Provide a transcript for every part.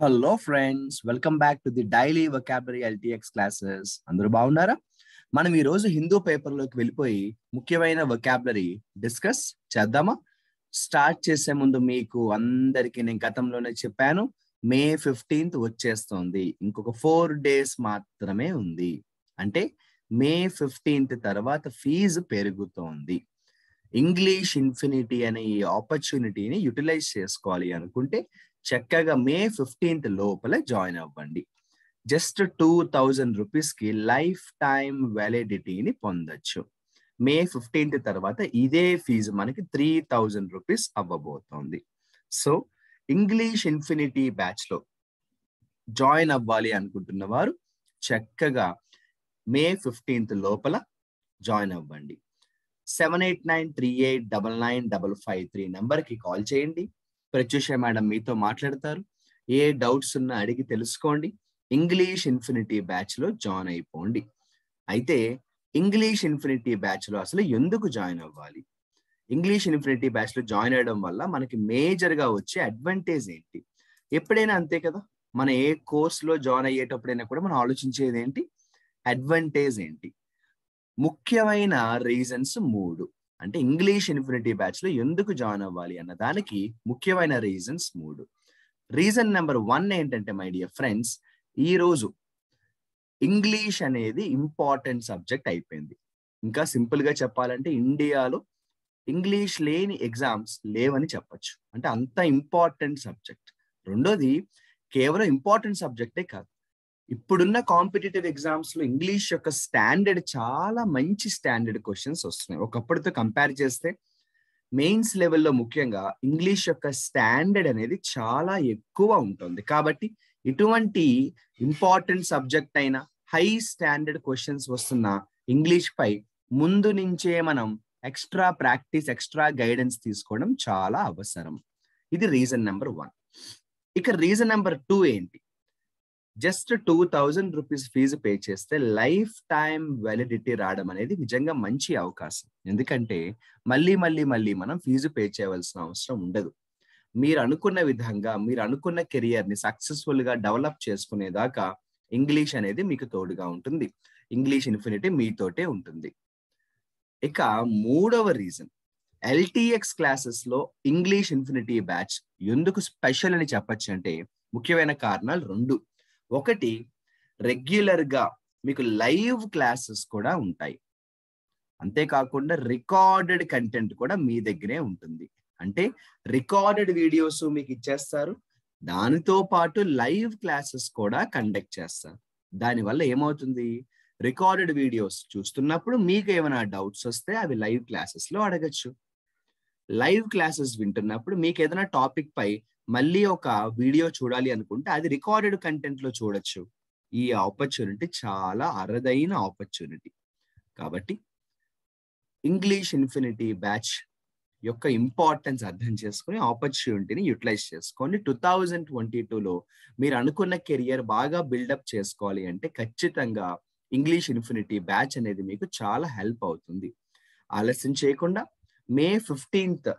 Hello friends welcome back to the daily vocabulary LTX classes అందరూ బాగున్నారా? మనం ఈ రోజు హిందూ పేపర్లోకి వెళ్ళిపోయి ముఖ్యమైన వొకాబులరీ డిస్కస్ చేద్దామా? స్టార్ట్ చేసే ముందు మీకు అందరికి నేను గతంలోనే చెప్పాను మే ఫిఫ్టీన్త్ వచ్చేస్తోంది. ఇంకొక ఫోర్ డేస్ మాత్రమే ఉంది. అంటే మే ఫిఫ్టీన్త్ తర్వాత ఫీజు పెరుగుతోంది. ఇంగ్లీష్ ఇన్ఫినిటీ అనే ఈ ఆపర్చునిటీని యూటిలైజ్ చేసుకోవాలి అనుకుంటే చక్కగా మే ఫిఫ్టీన్త్ లోపల జాయిన్ అవ్వండి. జస్ట్ టూ థౌజండ్ రూపీస్కి లైఫ్ టైం వ్యాలిడిటీని పొందొచ్చు. మే ఫిఫ్టీన్త్ తర్వాత ఇదే ఫీజు మనకి త్రీ థౌజండ్ రూపీస్ అవ్వబోతోంది. సో ఇంగ్లీష్ ఇన్ఫినిటీ బ్యాచ్లో జాయిన్ అవ్వాలి అనుకుంటున్న వారు చక్కగా మే ఫిఫ్టీన్త్ లోపల జాయిన్ అవ్వండి. Seven eight nine three eight double nine double five three నెంబర్కి కాల్ చేయండి. ప్రత్యూష మేడం మీతో మాట్లాడతారు. ఏ డౌట్స్ ఉన్నా అడిగి తెలుసుకోండి. ఇంగ్లీష్ ఇన్ఫినిటీ బ్యాచ్లో జాయిన్ అయిపోండి. అయితే ఇంగ్లీష్ ఇన్ఫినిటీ బ్యాచ్లో అసలు ఎందుకు జాయిన్ అవ్వాలి? ఇంగ్లీష్ ఇన్ఫినిటీ బ్యాచ్లో జాయిన్ అవ్వడం వల్ల మనకి మేజర్గా వచ్చే అడ్వాంటేజ్ ఏంటి? ఎప్పుడైనా అంతే కదా? మన ఏ కోర్స్లో జాయిన్ అయ్యేటప్పుడైనా కూడా మనం ఆలోచించేది ఏంటి? అడ్వాంటేజ్ ఏంటి? ముఖ్యమైన రీజన్స్ మూడు. అంటే ఇంగ్లీష్ ఇన్ఫినిటీ బ్యాచ్లో ఎందుకు జాయిన్ అవ్వాలి అన్న దానికి ముఖ్యమైన రీజన్స్ మూడు. రీజన్ నెంబర్ వన్ ఏంటంటే మై డియర్ ఫ్రెండ్స్ ఈ రోజు ఇంగ్లీష్ అనేది ఇంపార్టెంట్ సబ్జెక్ట్ అయిపోయింది. ఇంకా సింపుల్గా చెప్పాలంటే ఇండియాలో ఇంగ్లీష్ లేని ఎగ్జామ్స్ లేవని చెప్పొచ్చు. అంటే అంత ఇంపార్టెంట్ సబ్జెక్ట్. రెండోది కేవలం ఇంపార్టెంట్ సబ్జెక్టే కాదు. ఇప్పుడున్న కాంపిటేటివ్ ఎగ్జామ్స్లో ఇంగ్లీష్ యొక్క స్టాండర్డ్ చాలా మంచి స్టాండర్డ్ క్వశ్చన్స్ వస్తున్నాయి. ఒకప్పటితో కంపేర్ చేస్తే మెయిన్స్ లెవెల్లో ముఖ్యంగా ఇంగ్లీష్ యొక్క స్టాండర్డ్ అనేది చాలా ఎక్కువ ఉంటుంది. కాబట్టి ఇటువంటి ఇంపార్టెంట్ సబ్జెక్ట్ అయిన హై స్టాండర్డ్ క్వశ్చన్స్ వస్తున్న ఇంగ్లీష్ పై ముందు నుంచే మనం ఎక్స్ట్రా ప్రాక్టీస్ ఎక్స్ట్రా గైడెన్స్ తీసుకోవడం చాలా అవసరం. ఇది రీజన్ నెంబర్ వన్. ఇక రీజన్ నెంబర్ టూ ఏంటి? Just two thousand rupees fees pay చేస్తే లైఫ్ టైం వ్యాలిడిటీ రావడం అనేది నిజంగా మంచి అవకాశం. ఎందుకంటే మళ్ళీ మళ్ళీ మళ్ళీ మనం ఫీజు పే చేయవలసిన అవసరం ఉండదు. మీరు అనుకున్న విధంగా మీరు అనుకున్న కెరియర్ని సక్సెస్ఫుల్గా డెవలప్ చేసుకునేదాకా ఇంగ్లీష్ అనేది మీకు తోడుగా ఉంటుంది. ఇంగ్లీష్ ఇన్ఫినిటీ మీతోటే ఉంటుంది. ఇక మూడవ రీజన్. ఎల్టీఎక్స్ క్లాసెస్లో ఇంగ్లీష్ ఇన్ఫినిటీ బ్యాచ్ ఎందుకు స్పెషల్ అని చెప్పచ్చు అంటే ముఖ్యమైన కారణాలు రెండు. ఒకటి రెగ్యులర్గా మీకు లైవ్ క్లాసెస్ కూడా ఉంటాయి. అంతేకాకుండా రికార్డెడ్ కంటెంట్ కూడా మీ దగ్గరే ఉంటుంది. అంటే రికార్డెడ్ వీడియోస్ మీకు ఇచ్చేస్తారు. దానితో పాటు లైవ్ క్లాసెస్ కూడా కండక్ట్ చేస్తారు. దానివల్ల ఏమవుతుంది? రికార్డెడ్ వీడియోస్ చూస్తున్నప్పుడు మీకు ఏమైనా డౌట్స్ వస్తే అవి లైవ్ క్లాసెస్లో అడగచ్చు. లైవ్ క్లాసెస్ వింటున్నప్పుడు మీకు ఏదైనా టాపిక్ పై మళ్ళీ ఒక వీడియో చూడాలి అనుకుంటే అది రికార్డెడ్ కంటెంట్లో చూడొచ్చు. ఈ ఆపర్చునిటీ చాలా అరుదైన ఆపర్చునిటీ కాబట్టి ఇంగ్లీష్ ఇన్ఫినిటీ బ్యాచ్ యొక్క ఇంపార్టెన్స్ అర్థం చేసుకుని ఆపర్చునిటీని యూటిలైజ్ చేసుకోండి. టూ థౌజండ్ ట్వంటీ టూలో మీరు అనుకున్న కెరియర్ బాగా బిల్డప్ చేసుకోవాలి అంటే ఖచ్చితంగా ఇంగ్లీష్ ఇన్ఫినిటీ బ్యాచ్ అనేది మీకు చాలా హెల్ప్ అవుతుంది. ఆలస్యం చేయకుండా మే ఫిఫ్టీన్త్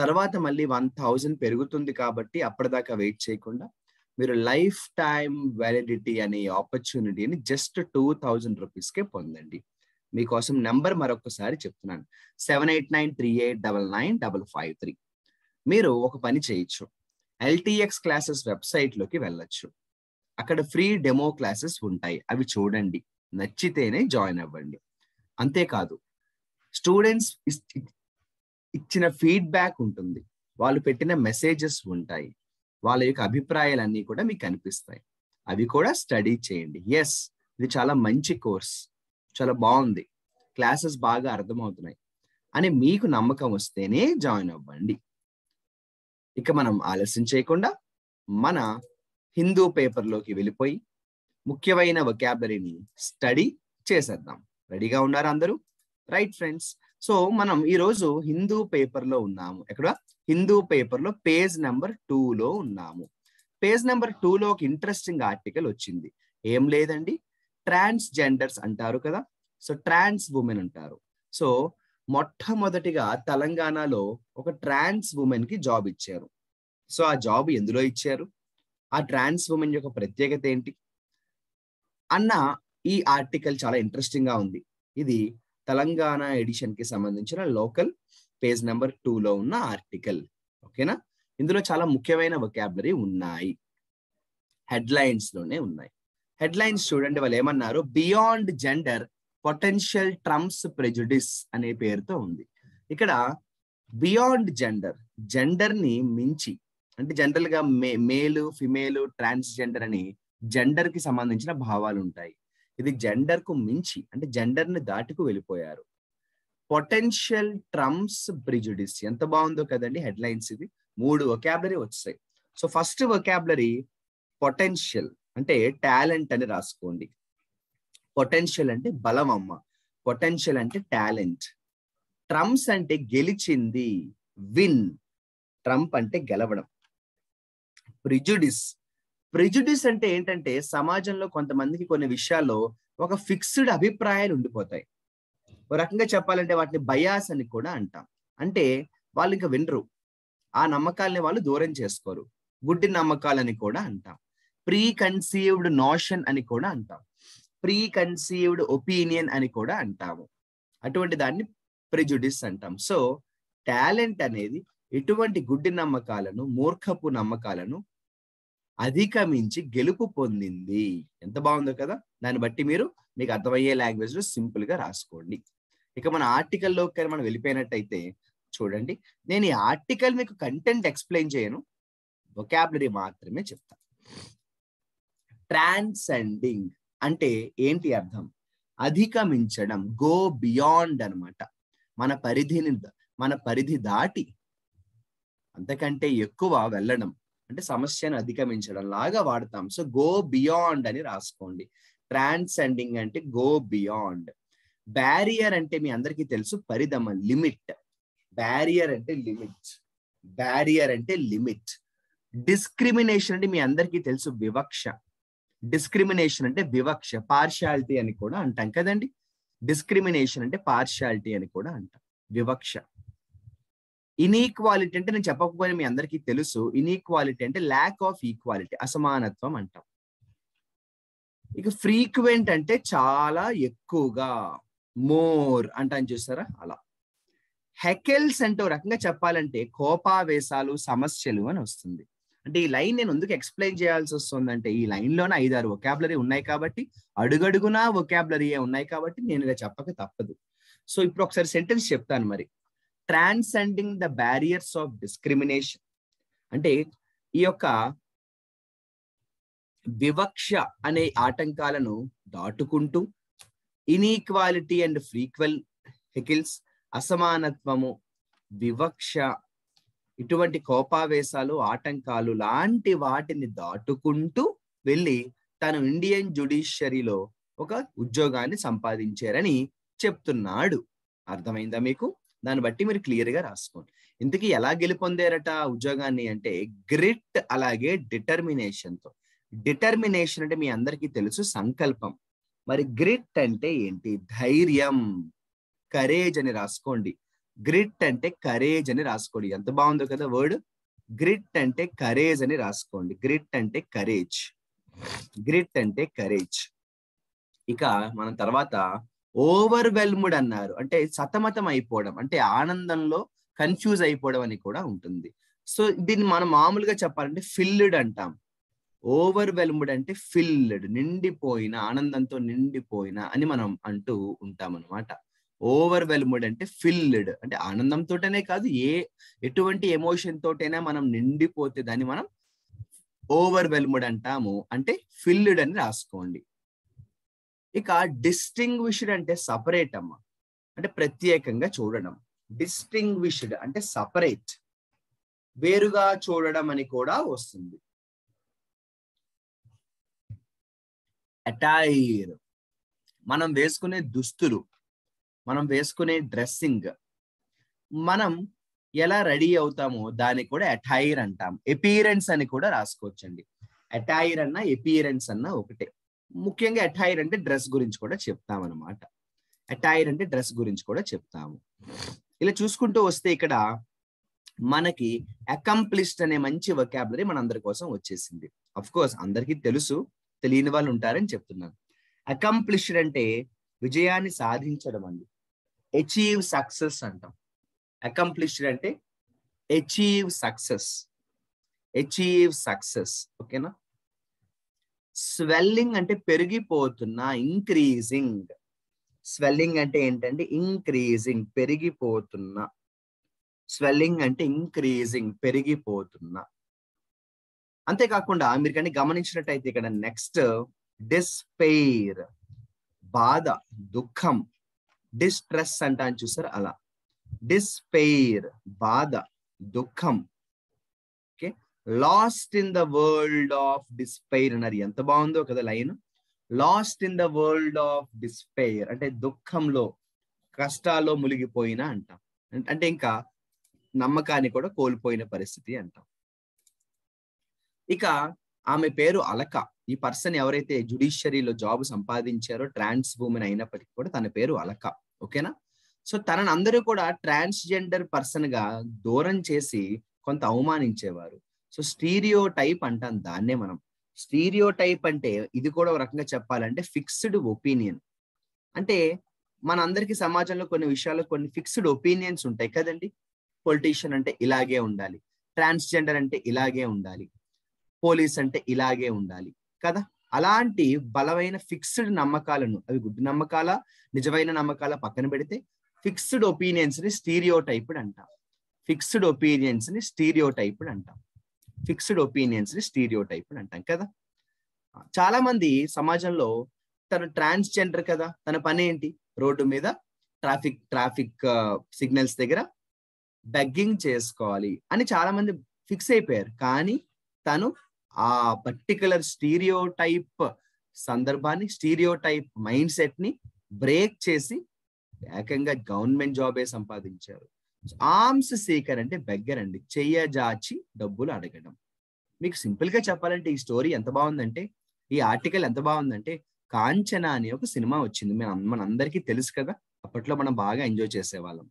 తర్వాత మళ్ళీ వన్ థౌజండ్ పెరుగుతుంది కాబట్టి అప్పటిదాకా వెయిట్ చేయకుండా మీరు లైఫ్ టైం వ్యాలిడిటీ అనే ఆపర్చునిటీని జస్ట్ టూ థౌజండ్ రూపీస్కే పొందండి. మీకోసం నెంబర్ మరొకసారి చెప్తున్నాను. Seven eight nine three eight double nine double five three. మీరు ఒక పని చేయొచ్చు. ఎల్టీఎక్స్ క్లాసెస్ వెబ్సైట్లోకి వెళ్ళొచ్చు. అక్కడ ఫ్రీ డెమో క్లాసెస్ ఉంటాయి. అవి చూడండి. నచ్చితేనే జాయిన్ అవ్వండి. అంతేకాదు స్టూడెంట్స్ ఇచ్చిన ఫీడ్బ్యాక్ ఉంటుంది. వాళ్ళు పెట్టిన మెసేజెస్ ఉంటాయి. వాళ్ళ యొక్క అభిప్రాయాలన్నీ కూడా మీకు కనిపిస్తాయి అవి కూడా స్టడీ చేయండి. ఎస్ ఇది చాలా మంచి కోర్స్ చాలా బాగుంది. క్లాసెస్ బాగా అర్థమవుతున్నాయి. అని మీకు నమ్మకం వస్తేనే జాయిన్ అవ్వండి. ఇక మనం ఆలస్యం చేయకుండా మన హిందూ పేపర్లోకి వెళ్ళిపోయి ముఖ్యమైన వొకాబులరీని స్టడీ చేసేద్దాం. రెడీగా ఉన్నారా అందరూ? రైట్ ఫ్రెండ్స్ సో మనం ఈరోజు హిందూ పేపర్లో ఉన్నాము. ఎక్కడ? హిందూ పేపర్లో పేజ్ నెంబర్ టూ లో ఉన్నాము. పేజ్ నెంబర్ టూ లో ఒక ఇంట్రెస్టింగ్ ఆర్టికల్ వచ్చింది. ఏం లేదండి? ట్రాన్స్ జెండర్స్ అంటారు కదా? సో ట్రాన్స్ ఉమెన్ అంటారు. సో మొట్టమొదటిగా తెలంగాణలో ఒక ట్రాన్స్ ఉమెన్కి జాబ్ ఇచ్చారు. సో ఆ జాబ్ ఎందులో ఇచ్చారు? ఆ ట్రాన్స్ ఉమెన్ యొక్క ప్రత్యేకత ఏంటి? అన్న ఈ ఆర్టికల్ చాలా ఇంట్రెస్టింగ్గా ఉంది. ఇది తెలంగాణ ఎడిషన్కి సంబంధించిన లోకల్ పేజ్ నెంబర్ టూ లో ఉన్న ఆర్టికల్. ఓకేనా? ఇందులో చాలా ముఖ్యమైన వొకాబులరీ ఉన్నాయి. హెడ్లైన్స్లోనే ఉన్నాయి. హెడ్లైన్స్ చూడండి వాళ్ళు ఏమన్నారు? Beyond gender potential trumps prejudice అనే పేరుతో ఉంది. ఇక్కడ బియాండ్ జెండర్ జెండర్ని మించి అంటే జనరల్గా మే మేలు ఫిమేల్ ట్రాన్స్జెండర్ అని జెండర్కి సంబంధించిన భావాలు ఉంటాయి ఇది జెండర్కు మించి అంటే జెండర్ని దాటుకు వెళ్ళిపోయారు. పొటెన్షియల్ ట్రంప్స్ ప్రిజుడిస్ ఎంత బాగుందో కదండి హెడ్లైన్స్ ఇది మూడు వొకాబులరీ వచ్చాయి సో ఫస్ట్ వొకాబులరీ పొటెన్షియల్ అంటే టాలెంట్ అని రాసుకోండి. పొటెన్షియల్ అంటే బలం అమ్మ పొటెన్షియల్ అంటే టాలెంట్. ట్రంప్స్ అంటే గెలిచింది విన్ ట్రంప్ అంటే గెలవడం. ప్రిజుడిస్ ప్రిజుడిస్ అంటే ఏంటంటే సమాజంలో కొంతమందికి కొన్ని విషయాల్లో ఒక ఫిక్స్డ్ అభిప్రాయాలు ఉండిపోతాయి. ఒక రకంగా చెప్పాలంటే వాటిని బయాస్ అని కూడా అంటాం. అంటే వాళ్ళు ఇంకా వినరు. ఆ నమ్మకాలని వాళ్ళు దూరం చేసుకోరు. గుడ్డి నమ్మకాలని కూడా అంటాం. ప్రీ కన్సీవ్డ్ నోషన్ అని కూడా అంటాం. ప్రీ కన్సీవ్డ్ ఒపీనియన్ అని కూడా అంటాము. అటువంటి దాన్ని ప్రిజుడిస్ అంటాం. సో టాలెంట్ అనేది ఎటువంటి గుడ్డి నమ్మకాలను మూర్ఖపు నమ్మకాలను అధిగమించి గెలుపు పొందింది. ఎంత బాగుందో కదా? దాన్ని బట్టి మీరు మీకు అర్థమయ్యే లాంగ్వేజ్లో సింపుల్గా రాసుకోండి. ఇక మన ఆర్టికల్లోకి మనం వెళ్ళిపోయినట్టయితే చూడండి నేను ఈ ఆర్టికల్ మీకు కంటెంట్ ఎక్స్ప్లెయిన్ చేయను. వొకాబులరీ మాత్రమే చెప్తా. ట్రాన్సెండింగ్ అంటే ఏంటి అర్థం? అధిగమించడం గో బియాండ్ అన్నమాట. మన పరిధిని మన పరిధి దాటి అంతకంటే ఎక్కువ వెళ్ళడం. అంటే సమస్యను అధిగమించడం లాగా వాడతాం. సో గో బియాండ్ అని రాసుకోండి. ట్రాన్సెండింగ్ అంటే గో బియాండ్ బ్యారియర్ అంటే మీ అందరికీ తెలుసు పరిధమ లిమిట్ బ్యారియర్ అంటే లిమిట్ బ్యారియర్ అంటే లిమిట్ డిస్క్రిమినేషన్ అంటే మీ అందరికీ తెలుసు వివక్ష. డిస్క్రిమినేషన్ అంటే వివక్ష పార్షాలిటీ అని కూడా అంటాం కదండి. డిస్క్రిమినేషన్ అంటే పార్షాలిటీ అని కూడా అంటాం. వివక్ష. ఇన్ఈక్వాలిటీ అంటే నేను చెప్పకపోయినా మీ అందరికీ తెలుసు. ఇన్ఈక్వాలిటీ అంటే ల్యాక్ ఆఫ్ ఈక్వాలిటీ అసమానత్వం అంటాం. ఇక ఫ్రీక్వెంట్ అంటే చాలా ఎక్కువగా మోర్ అంటాను చూసారా? అలా. హెకెల్స్ అంటే ఒక రకంగా చెప్పాలంటే కోపావేశాలు సమస్యలు అని వస్తుంది. అంటే ఈ లైన్ నేను ఎందుకు ఎక్స్ప్లెయిన్ చేయాల్సి వస్తుందంటే ఈ లైన్లోనే ఐదారు ఒకాబులరీ ఉన్నాయి కాబట్టి అడుగడుగునా ఒకాబులరీ ఉన్నాయి కాబట్టి నేను ఇలా చెప్పక తప్పదు. సో ఇప్పుడు ఒకసారి సెంటెన్స్ చెప్తాను మరి. Transcending the barriers of discrimination అంటే ఈ యొక్క వివక్ష అనే ఆటంకాలను దాటుకుంటూ ఇన్ఈక్వాలిటీ అండ్ ఫ్రీక్వెల్ హెకిల్స్ అసమానత్వము వివక్ష ఇటువంటి కోపావేశాలు ఆటంకాలు లాంటి వాటిని దాటుకుంటూ వెళ్ళి తను ఇండియన్ జుడిషియరీలో ఒక ఉద్యోగాన్ని సంపాదించారని చెప్తున్నాడు. అర్థమైందా మీకు? దాన్ని బట్టి మీరు క్లియర్గా రాసుకోండి. ఇంతకీ ఎలా గెలుపొందారట ఉద్యోగాన్ని అంటే గ్రిట్ అలాగే డిటర్మినేషన్తో డిటర్మినేషన్ అంటే మీ అందరికీ తెలుసు సంకల్పం. మరి గ్రిట్ అంటే ఏంటి? ధైర్యం. కరేజ్ అని రాసుకోండి. గ్రిట్ అంటే కరేజ్ అని రాసుకోండి. ఎంత బాగుందో కదా వర్డ్. గ్రిట్ అంటే కరేజ్ అని రాసుకోండి. గ్రిట్ అంటే కరేజ్. గ్రిట్ అంటే కరేజ్. ఇక మనం తర్వాత ఓవర్వెల్మ్డ్ అన్నారు. అంటే సతమతం అయిపోవడం అంటే ఆనందంలో కన్ఫ్యూజ్ అయిపోవడం అని కూడా ఉంటుంది. సో దీన్ని మనం మామూలుగా చెప్పాలంటే ఫిల్డ్ అంటాం. ఓవర్వెల్మ్డ్ అంటే ఫిల్డ్ నిండిపోయిన ఆనందంతో నిండిపోయిన అని మనం అంటూ ఉంటాం అనమాట ఓవర్వెల్మ్డ్ అంటే ఫిల్డ్ అంటే ఆనందంతోటనే కాదు ఏ ఎటువంటి ఎమోషన్ తోటైనా మనం నిండిపోతే దాన్ని మనం ఓవర్వెల్మ్డ్ అంటాము. అంటే ఫిల్డ్ అని రాసుకోండి. ఇక డిస్టింగ్విష్డ్ అంటే సపరేట్ అమ్మ. అంటే ప్రత్యేకంగా చూడడం. డిస్టింగ్విష్డ్ అంటే సపరేట్ వేరుగా చూడడం అని కూడా వస్తుంది. అటైర్ మనం వేసుకునే దుస్తులు. మనం వేసుకునే డ్రెస్సింగ్ మనం ఎలా రెడీ అవుతామో దాన్ని కూడా అటైర్ అంటాం. ఎపీరెన్స్ అని కూడా రాసుకోవచ్చండి. అటైర్ అన్న ఎపీరెన్స్ అన్న ఒకటే. ముఖ్యంగా అటైర్ అంటే డ్రెస్ గురించి కూడా చెప్తాం అనమాట అటైర్ అంటే డ్రెస్ గురించి కూడా చెప్తాము. ఇలా చూసుకుంటూ వస్తే ఇక్కడ మనకి అకంప్లిష్డ్ అనే మంచి వొకాబులరీ మనందరి కోసం వచ్చేసింది. అఫ్ కోర్స్ అందరికీ తెలుసు తెలియని వాళ్ళు ఉంటారని చెప్తున్నాను. అకంప్లిష్డ్ అంటే విజయాన్ని సాధించడం అండి. అచీవ్ సక్సెస్ అంటాం. అకంప్లిష్డ్ అంటే అచీవ్ సక్సెస్ అచీవ్ సక్సెస్ ఓకేనా స్వెల్లింగ్ అంటే పెరిగిపోతున్న ఇంక్రీజింగ్. స్వెల్లింగ్ అంటే ఏంటంటే ఇంక్రీజింగ్ పెరిగిపోతున్న. స్వెల్లింగ్ అంటే ఇంక్రీజింగ్ పెరిగిపోతున్న. అంతేకాకుండా మీరు కానీ గమనించినట్టయితే ఇక్కడ నెక్స్ట్ డిస్పెయిర్ బాధ దుఃఖం డిస్ట్రెస్ అంట అని చూసారు అలా. డిస్పెయిర్ బాధ దుఃఖం lost in the world of despair అన్నారు. ఎంత బాగుందో కదా line. Lost in the world of despair అంటే దుఃఖంలో కష్టాల్లో మునిగిపోయిన అంటాం. అంటే ఇంకా నమ్మకాన్ని కూడా కోల్పోయిన పరిస్థితి అంటాం. ఇక ఆమె పేరు అలక. ఈ పర్సన్ ఎవరైతే జుడిషియరీలో జాబ్ సంపాదించారో ట్రాన్స్ ఉమెన్ అయినప్పటికీ కూడా తన పేరు అలక. ఓకేనా? సో తనని అందరూ కూడా ట్రాన్స్జెండర్ పర్సన్గా దూరం చేసి కొంత అవమానించేవారు. సో స్టీరియో టైప్ అంటాం దాన్నే మనం. స్టీరియో టైప్ అంటే ఇది కూడా ఒక రకంగా చెప్పాలంటే ఫిక్స్డ్ ఒపీనియన్. అంటే మనందరికీ సమాజంలో కొన్ని విషయాల్లో కొన్ని ఫిక్స్డ్ ఒపీనియన్స్ ఉంటాయి కదండి. పొలిటీషియన్ అంటే ఇలాగే ఉండాలి. ట్రాన్స్జెండర్ అంటే ఇలాగే ఉండాలి. పోలీస్ అంటే ఇలాగే ఉండాలి కదా. అలాంటి బలమైన ఫిక్స్డ్ నమ్మకాలను అవి గుడ్డి నమ్మకాల నిజమైన నమ్మకాల పక్కన పెడితే ఫిక్స్డ్ ఒపీనియన్స్ని స్టీరియో టైప్డ్ అంటాం. ఫిక్స్డ్ ఒపీనియన్స్ని స్టీరియో టైప్డ్ అంటాం. ఫిక్స్డ్ ఒపీనియన్స్ని స్టీరియో అని అంటాం కదా? చాలా మంది సమాజంలో తను ట్రాన్స్జెండర్ కదా తన పని ఏంటి? రోడ్డు మీద ట్రాఫిక్ ట్రాఫిక్ సిగ్నల్స్ దగ్గర బెగ్గింగ్ చేసుకోవాలి అని చాలా మంది ఫిక్స్ అయిపోయారు. కానీ తను ఆ పర్టికులర్ స్టీరియో టైప్ సందర్భాన్ని స్టీరియో టైప్ మైండ్ సెట్ని బ్రేక్ చేసి ఏకంగా గవర్నమెంట్ జాబే సంపాదించారు. ఆర్మ్స్ సీకర్ అంటే బెగ్గర్ అండి. చెయ్య జాచి డబ్బులు అడగడం. మీకు సింపుల్గా చెప్పాలంటే ఈ స్టోరీ ఎంత బాగుందంటే ఈ ఆర్టికల్ ఎంత బాగుందంటే కాంచన అనే ఒక సినిమా వచ్చింది. మన మనందరికీ తెలుసు కదా అప్పట్లో మనం బాగా ఎంజాయ్ చేసేవాళ్ళం.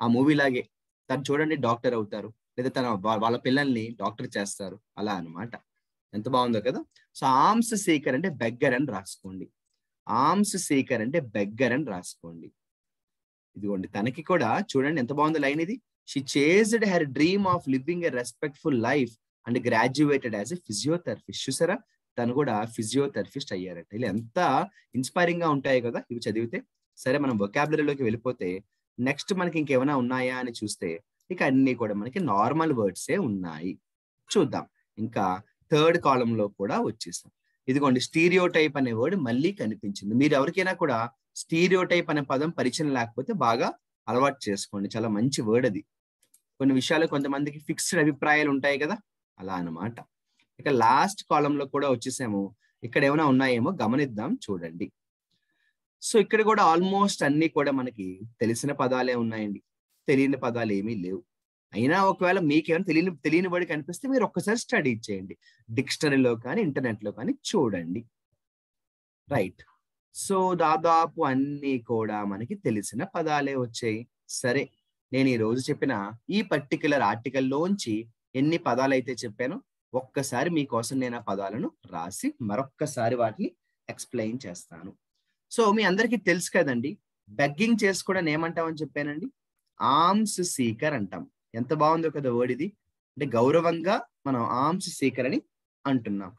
ఆ మూవీ లాగే తను చూడండి డాక్టర్ అవుతారు. లేదా తన వాళ్ళ పిల్లల్ని డాక్టర్ చేస్తారు. అలా అనమాట ఎంత బాగుందో కదా. సో ఆర్మ్స్ సీకర్ అంటే బెగ్గర్ అని రాసుకోండి. ఆర్మ్స్ సీకర్ అంటే బెగ్గర్ అని రాసుకోండి. ఇదిగోండి తనకి కూడా చూడండి ఎంత బాగుంది లైన్ ఇది. She chased her dream of living a respectful life and graduated as a physiotherapist చూసారా? తను కూడా ఫిజియోథెరపిస్ట్ అయ్యారట. ఇలా ఎంత ఇన్స్పైరింగ్గా ఉంటాయి కదా ఇవి చదివితే. సరే మనం వొకాబులరీలోకి వెళ్ళిపోతే నెక్స్ట్ మనకి ఇంకేమైనా ఉన్నాయా అని చూస్తే ఇక అన్ని కూడా మనకి నార్మల్ వర్డ్సే ఉన్నాయి. చూద్దాం. ఇంకా థర్డ్ కాలంలో కూడా వచ్చేసాం. ఇదిగోండి స్టీరియో టైప్ అనే వర్డ్ మళ్ళీ కనిపించింది. మీరు ఎవరికైనా కూడా స్టీరియో టైప్ అనే పదం పరిచయం లేకపోతే బాగా అలవాటు చేసుకోండి. చాలా మంచి వర్డ్ అది. కొన్ని విషయాలు కొంతమందికి ఫిక్స్డ్ అభిప్రాయాలు ఉంటాయి కదా? అలా అనమాట ఇక లాస్ట్ కాలంలో కూడా వచ్చేసాము. ఇక్కడ ఏమైనా ఉన్నాయేమో గమనిద్దాం చూడండి. సో ఇక్కడ కూడా ఆల్మోస్ట్ అన్ని కూడా మనకి తెలిసిన పదాలే ఉన్నాయండి. తెలియని పదాలు ఏమీ లేవు. అయినా ఒకవేళ మీకేమైనా తెలియని తెలియని వాడికి కనిపిస్తే మీరు ఒక్కసారి స్టడీ చేయండి. డిక్షనరీలో కానీ ఇంటర్నెట్లో కానీ చూడండి. రైట్. సో దాదాపు అన్ని కూడా మనకి తెలిసిన పదాలే వచ్చాయి. సరే నేను ఈ రోజు చెప్పిన ఈ పర్టికులర్ ఆర్టికల్లోంచి ఎన్ని పదాలు అయితే చెప్పానో ఒక్కసారి మీకోసం నేను ఆ పదాలను రాసి మరొక్కసారి వాటిని ఎక్స్ప్లెయిన్ చేస్తాను. సో మీ అందరికీ తెలుసు కదండి బెగ్గింగ్ చేసుకోవడం ఏమంటామని చెప్పానండి. ఆర్మ్స్ సీకర్ అంటాం. ఎంత బాగుందో కదా వర్డ్ ఇది. అంటే గౌరవంగా మనం ఆర్మ్స్ సీకర్ అని అంటున్నాం.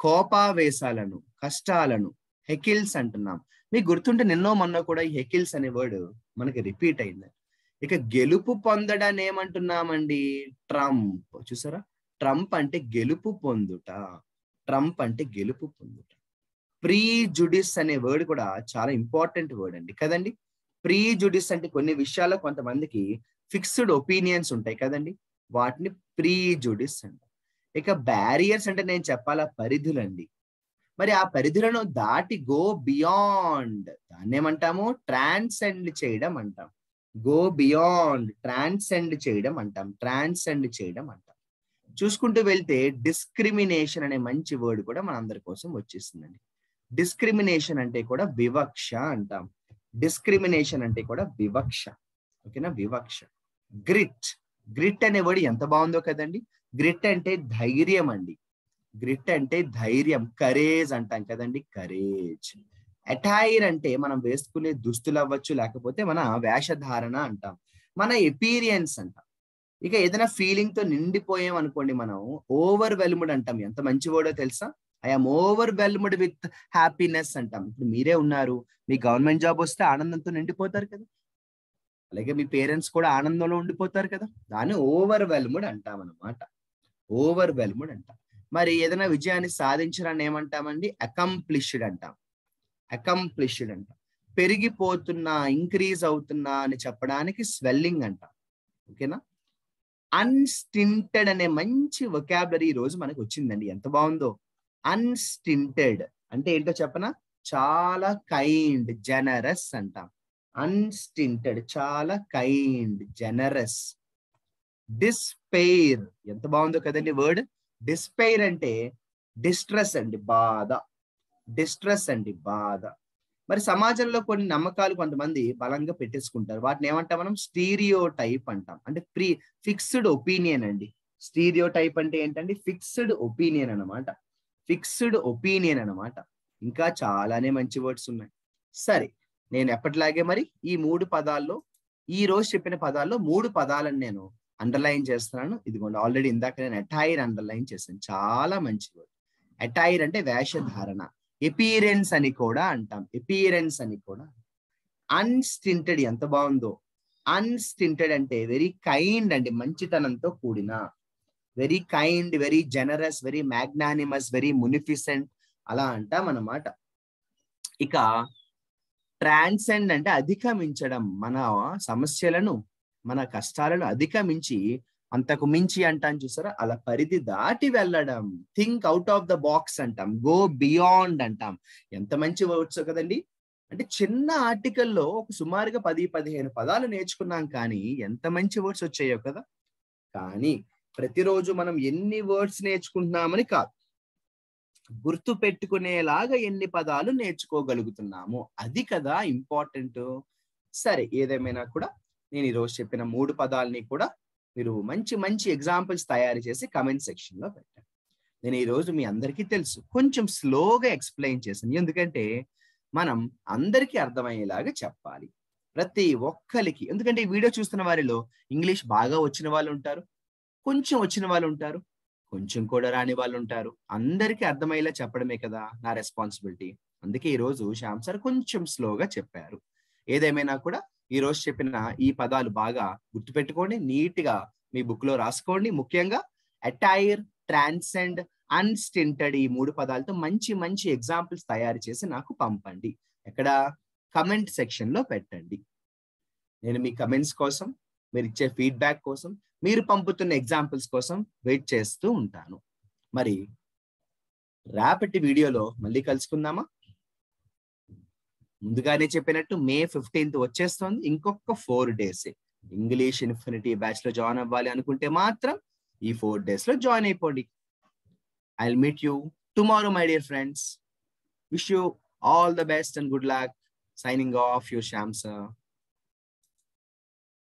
కోపావేశాలను కష్టాలను హెకిల్స్ అంటున్నాం. మీకు గుర్తుంటే నిన్నో మొన్న కూడా ఈ హెకిల్స్ అనే వర్డ్ మనకి రిపీట్ అయింది. ఇక గెలుపు పొందడాన్ని ఏమంటున్నామండి? ట్రంప్. చూసారా? ట్రంప్ అంటే గెలుపు పొందుట. ట్రంప్ అంటే గెలుపు పొందుట. ప్రీ జుడిస్ అనే వర్డ్ కూడా చాలా ఇంపార్టెంట్ వర్డ్ అండి. కదండి? ప్రీ జుడిస్ అంటే కొన్ని విషయాల్లో కొంతమందికి ఫిక్స్డ్ ఒపీనియన్స్ ఉంటాయి కదండి. వాటిని ప్రీ జుడిస్ అంట ఇక బ్యారియర్స్ అంటే నేను చెప్పాలా పరిధులండి. మరి ఆ పరిధులను దాటి గో బియాండ్ దాన్ని ఏమంటాము? ట్రాన్సెండ్ చేయడం అంటాం. గో బియాండ్ ట్రాన్సెండ్ చేయడం అంటాం. ట్రాన్సెండ్ చేయడం అంటాం. చూసుకుంటూ వెళ్తే డిస్క్రిమినేషన్ అనే మంచి వర్డ్ కూడా మనందరి కోసం వచ్చేసిందండి. డిస్క్రిమినేషన్ అంటే కూడా వివక్ష అంటాం. డిస్క్రిమినేషన్ అంటే కూడా వివక్ష. ఓకేనా? వివక్ష. గ్రిట్. గ్రిట్ అనే వర్డ్ ఎంత బాగుందో కదండి. గ్రిట్ అంటే ధైర్యం అండి. గ్రిట్ అంటే ధైర్యం కరేజ్ అంటాం కదండి కరేజ్ అటైర్ అంటే మనం వేసుకునే దుస్తులు అవ్వచ్చు లేకపోతే మన వేషధారణ అంటాం. మన ఎపీరియన్స్ అంటాం. ఇక ఏదైనా ఫీలింగ్తో నిండిపోయాం అనుకోండి మనం ఓవర్ వెల్ముడ్ అంటాం. ఎంత మంచి వర్డో తెలుసా? I'm overwhelmed with happiness అంటాం. ఇప్పుడు మీరే ఉన్నారు. మీ గవర్నమెంట్ జాబ్ వస్తే ఆనందంతో నిండిపోతారు కదా. అలాగే మీ పేరెంట్స్ కూడా ఆనందంలో ఉండిపోతారు కదా. దాన్ని ఓవర్ వెల్ముడ్ అంటాం అనమాట ఓవర్ వెల్ముడ్ అంటాం. మరి ఏదైనా విజయాన్ని సాధించడాన్ని ఏమంటామండి? అకంప్లిష్డ్ అంటాం. అకంప్లిష్డ్ అంటాం. పెరిగిపోతున్నా ఇంక్రీజ్ అవుతున్నా అని చెప్పడానికి స్వెల్లింగ్ అంటాం. ఓకేనా అన్స్టింటెడ్ అనే మంచి వొకాబులరీ ఈ రోజు మనకు వచ్చిందండి. ఎంత బాగుందో? అన్స్టింటెడ్ అంటే ఏంటో చెప్పనా? చాలా కైండ్ జనరస్ అంటాం. అన్స్టింటెడ్ చాలా కైండ్ జనరస్ డిస్పెయిర్ ఎంత బాగుందో కదండి వర్డ్ డిస్పెయిర్ అంటే డిస్ట్రెస్ అండి బాధ. డిస్ట్రెస్ అండి బాధ. మరి సమాజంలో కొన్ని నమ్మకాలు కొంతమంది బలంగా పెట్టేసుకుంటారు. వాటిని ఏమంటాం మనం? స్టీరియో టైప్ అంటాం. అంటే ప్రీ ఫిక్స్డ్ ఒపీనియన్ అండి. స్టీరియో టైప్ అంటే ఏంటంటే ఫిక్స్డ్ ఒపీనియన్ అనమాట ఫిక్స్డ్ ఒపీనియన్ అనమాట ఇంకా చాలానే మంచి వర్డ్స్ ఉన్నాయి. సరే నేను ఎప్పటిలాగే మరి ఈ మూడు పదాల్లో ఈ రోజు చెప్పిన పదాల్లో మూడు పదాలను నేను అండర్లైన్ చేస్తున్నాను. ఇదిగోండి ఆల్రెడీ ఇందాక నేను అటైర్ అండర్లైన్ చేశాను. చాలా మంచి వర్డ్ అటైర్ అంటే వేషధారణ. ఎపీరెన్స్ అని కూడా అంటాం. ఎపీరెన్స్ అని కూడా. అన్స్టింటెడ్ ఎంత బాగుందో. అన్స్టింటెడ్ అంటే వెరీ కైండ్ అండి మంచితనంతో కూడిన. Very kind very generous very magnanimous very munificent అలా అంటాం అన్నమాట. ఇక ట్రాన్సెండ్ అంటే అధిగమించడం. మన సమస్యలను మన కష్టాలను అధిగమించి అంతకు మించి అంటాం చూసారా? అలా పరిధి దాటి వెళ్ళడం. Think out of the box అంటాం. గో బియాండ్ అంటాం. ఎంత మంచి వర్డ్స్ కదండి. అంటే చిన్న ఆర్టికల్లో ఒక సుమారుగా పది పదిహేను పదాలు నేర్చుకున్నాం కానీ ఎంత మంచి వర్డ్స్ వచ్చాయో కదా. కానీ ప్రతిరోజు మనం ఎన్ని వర్డ్స్ నేర్చుకుంటున్నామని కాదు. గుర్తు పెట్టుకునేలాగా ఎన్ని పదాలు నేర్చుకోగలుగుతున్నాము? అది కదా ఇంపార్టెంట్. సరే ఏదేమైనా కూడా నేను ఈరోజు చెప్పిన మూడు పదాలని కూడా మీరు మంచి మంచి ఎగ్జాంపుల్స్ తయారు చేసి కమెంట్ సెక్షన్లో పెట్టండి. నేను ఈరోజు మీ అందరికీ తెలుసు కొంచెం స్లోగా ఎక్స్ప్లెయిన్ చేశాను. ఎందుకంటే మనం అందరికీ అర్థమయ్యేలాగా చెప్పాలి. ప్రతి ఒక్కరికి ఎందుకంటే ఈ వీడియో చూస్తున్న వారిలో ఇంగ్లీష్ బాగా వచ్చిన వాళ్ళు ఉంటారు కొంచెం వచ్చిన వాళ్ళు ఉంటారు కొంచెం కూడా రాని వాళ్ళు ఉంటారు అందరికీ అర్థమయ్యేలా చెప్పడమే కదా నా రెస్పాన్సిబిలిటీ అందుకే ఈ రోజు శ్యామ్ సార్ కొంచెం స్లోగా చెప్పారు. ఏదేమైనా కూడా ఈ రోజు చెప్పిన ఈ పదాలు బాగా గుర్తుపెట్టుకోండి. నీట్గా మీ బుక్లో రాసుకోండి. ముఖ్యంగా అటైర్ ట్రాన్సెండ్ అన్స్టింటెడ్ ఈ మూడు పదాలతో మంచి మంచి ఎగ్జాంపుల్స్ తయారు చేసి నాకు పంపండి. ఎక్కడ కమెంట్ సెక్షన్లో పెట్టండి. నేను మీ కమెంట్స్ కోసం మీరు ఇచ్చే ఫీడ్బ్యాక్ కోసం మీరు పంపుతున్న ఎగ్జాంపుల్స్ కోసం వెయిట్ చేస్తూ ఉంటాను. మరి రాపటి వీడియోలో మళ్ళీ కలుసుకుందామా? ముందుగానే చెప్పినట్టు మే ఫిఫ్టీన్త్ వచ్చేస్తుంది. ఇంకొక ఫోర్ డేస్ ఇంగ్లీష్ ఇన్ఫినిటీ బ్యాచ్లో జాయిన్ అవ్వాలి అనుకుంటే మాత్రం ఈ ఫోర్ డేస్లో జాయిన్ అయిపోండి. I meet you tomorrow my dear friends wish you all the best and good luck signing off you Shyam sir